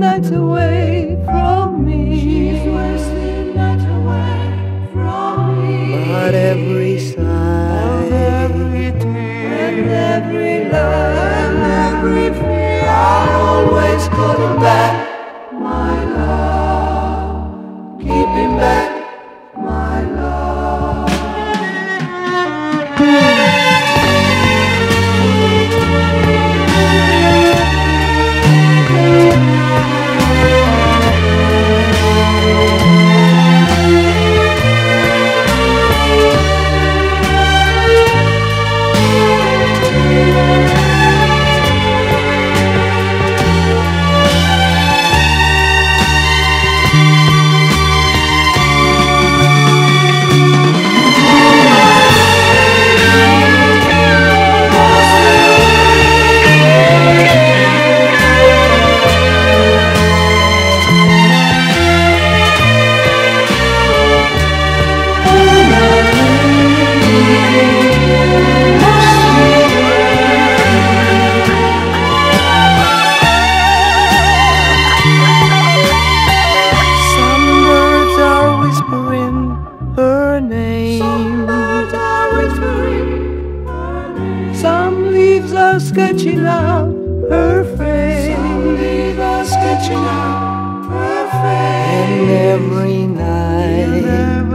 nights away from me. She's wasting nights away from me. But every sigh, every tear, and every lie, and every fear, I always calling back my love, keeping back leaves are sketching out her face. Some leaves are sketching out her face. And every night, every way.